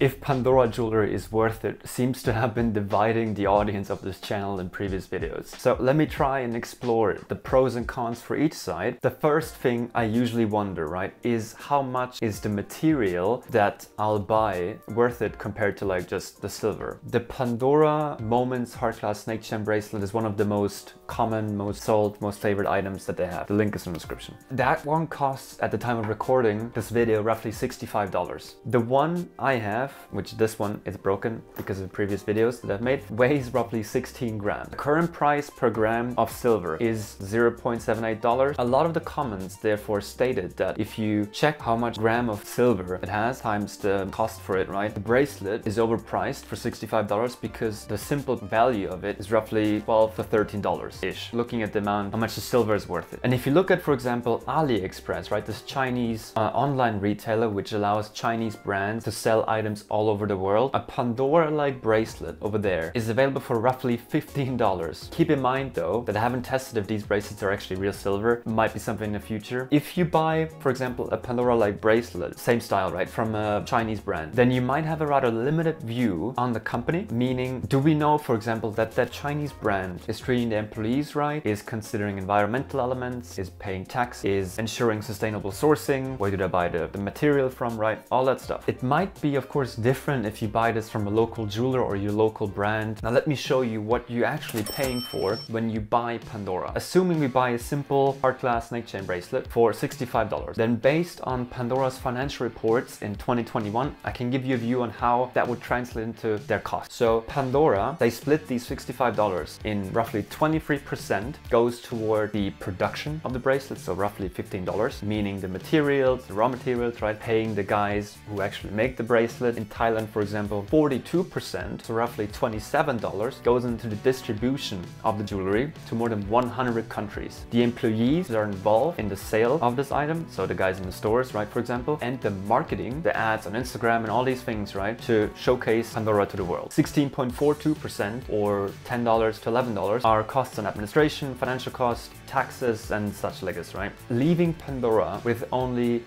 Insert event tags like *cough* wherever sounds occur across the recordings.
If Pandora jewelry is worth it seems to have been dividing the audience of this channel in previous videos. So let me try and explore the pros and cons for each side. The first thing I usually wonder, right, is how much is the material that I'll buy worth it compared to like just the silver. The Pandora Moments Heart Clasp Snake Chain bracelet is one of the most common, most sold, most favorite items that they have. The link is in the description. That one costs at the time of recording this video roughly $65. The one I have have, which this one is broken because of previous videos that I've made, weighs roughly 16 grams. The current price per gram of silver is $0.78. A lot of the comments therefore stated that if you check how much gram of silver it has times the cost for it, right? The bracelet is overpriced for $65 because the simple value of it is roughly 12 to $13-ish. Looking at the amount, how much the silver is worth it. And if you look at, for example, AliExpress, right? This Chinese uh, online retailer which allows Chinese brands to sell items all over the world. A Pandora-like bracelet over there is available for roughly $15. Keep in mind though that I haven't tested if these bracelets are actually real silver. Might be something in the future. If you buy, for example, a Pandora-like bracelet, same style, right, from a Chinese brand, then you might have a rather limited view on the company, meaning do we know, for example, that that Chinese brand is treating the employees right, is considering environmental elements, is paying tax, is ensuring sustainable sourcing, where do they buy the, the material from, right, all that stuff. It might be, of course, course different if you buy this from a local jeweler or your local brand. Now let me show you what you're actually paying for when you buy Pandora. Assuming we buy a simple heart clasp snake chain bracelet for $65, then based on Pandora's financial reports in 2021, I can give you a view on how that would translate into their cost. So Pandora, they split these $65 in roughly 23% goes toward the production of the bracelet, so roughly $15, meaning the materials, the raw materials, right? Paying the guys who actually make the bracelet, in Thailand, for example, 42%, so roughly $27, goes into the distribution of the jewelry to more than 100 countries. The employees are involved in the sale of this item, so the guys in the stores, right, for example, and the marketing, the ads on Instagram and all these things, right, to showcase Pandora to the world. 16.42% or $10 to $11 are costs on administration, financial costs, taxes, and such like this, right? Leaving Pandora with only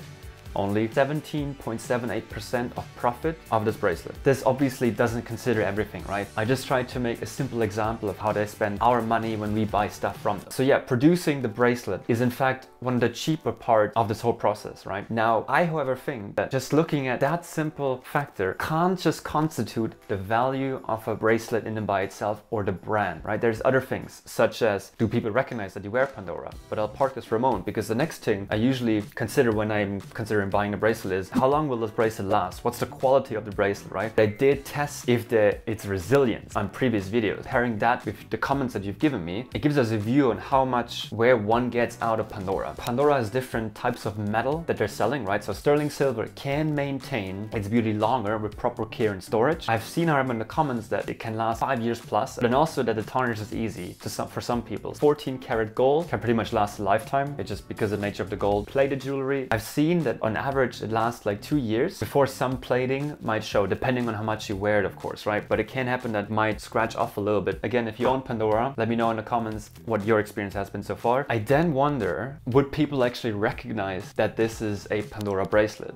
only 17.78% of profit of this bracelet. This obviously doesn't consider everything, right? I just tried to make a simple example of how they spend our money when we buy stuff from them. So yeah, producing the bracelet is in fact one of the cheaper part of this whole process, right? Now, I however think that just looking at that simple factor can't just constitute the value of a bracelet in and by itself or the brand, right? There's other things such as do people recognize that you wear Pandora? But I'll park this for a moment because the next thing I usually consider when I'm considering in buying a bracelet is how long will this bracelet last? What's the quality of the bracelet, right? I did test if the its resilience on previous videos. Pairing that with the comments that you've given me, it gives us a view on how much, wear one gets out of Pandora. Pandora has different types of metal that they're selling, right? So sterling silver can maintain its beauty longer with proper care and storage. I've seen however in the comments that it can last five years plus, and also that the tarnish is easy to some, for some people. 14 karat gold can pretty much last a lifetime. It's just because of the nature of the gold. Plated jewelry, I've seen that on average it lasts like two years before some plating might show, depending on how much you wear it, of course, right? But it can happen that might scratch off a little bit. Again, if you own Pandora, let me know in the comments what your experience has been so far. I then wonder, would people actually recognize that this is a Pandora bracelet?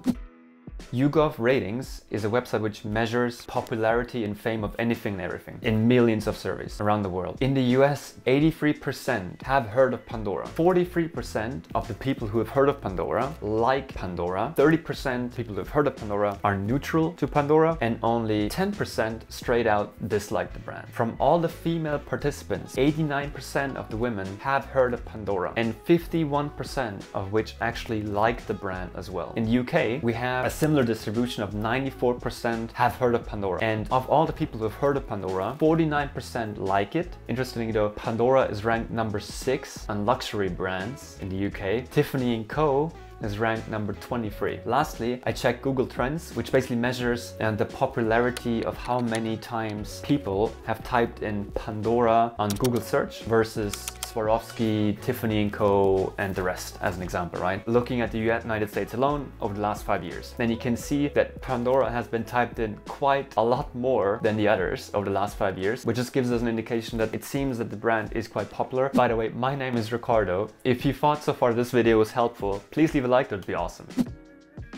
YouGov Ratings is a website which measures popularity and fame of anything and everything in millions of surveys around the world. In the US, 83% have heard of Pandora. 43% of the people who have heard of Pandora like Pandora. 30% people who have heard of Pandora are neutral to Pandora and only 10% straight out dislike the brand. From all the female participants, 89% of the women have heard of Pandora and 51% of which actually like the brand as well. In the UK, we have a similar similar distribution of 94% have heard of Pandora. And of all the people who have heard of Pandora, 49% like it. Interestingly though, Pandora is ranked number six on luxury brands in the UK. Tiffany & Co is ranked number 23. Lastly, I checked Google Trends, which basically measures uh, the popularity of how many times people have typed in Pandora on Google search versus Swarovski, Tiffany & Co. and the rest as an example, right? Looking at the United States alone over the last five years, then you can see that Pandora has been typed in quite a lot more than the others over the last five years, which just gives us an indication that it seems that the brand is quite popular. By the way, my name is Ricardo. If you thought so far this video was helpful, please leave a like, that would be awesome.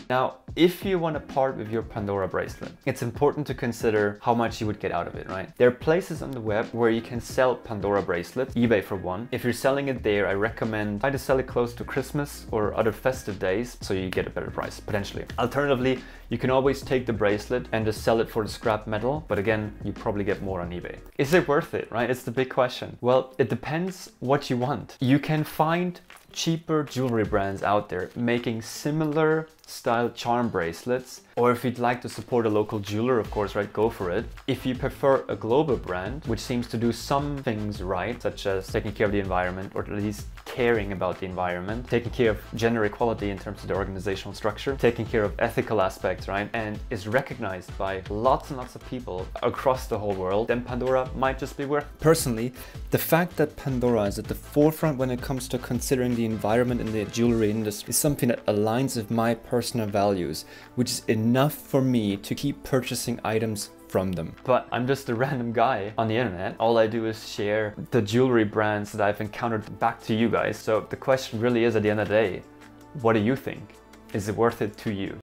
Now, if you want to part with your Pandora bracelet, it's important to consider how much you would get out of it, right? There are places on the web where you can sell Pandora bracelets, eBay for one. If you're selling it there, I recommend try to sell it close to Christmas or other festive days so you get a better price, potentially. Alternatively, you can always take the bracelet and just sell it for the scrap metal, but again, you probably get more on eBay. Is it worth it, right? It's the big question. Well, it depends what you want. You can find cheaper jewelry brands out there making similar style charm bracelets or if you'd like to support a local jeweler of course right go for it. If you prefer a global brand which seems to do some things right such as taking care of the environment or at least caring about the environment taking care of gender equality in terms of the organizational structure taking care of ethical aspects right? And is recognized by lots and lots of people across the whole world. Then pandora might just be worth personally the fact that pandora is at the forefront when it comes to considering the environment in the jewelry industry is something that aligns with my personal values, which is enough for me to keep purchasing items from them. But I'm just a *laughs* random guy on the internet. All I do is share the jewelry brands that I've encountered back to you guys. So the question really is at the end of the day, what do you think? Is it worth it to you?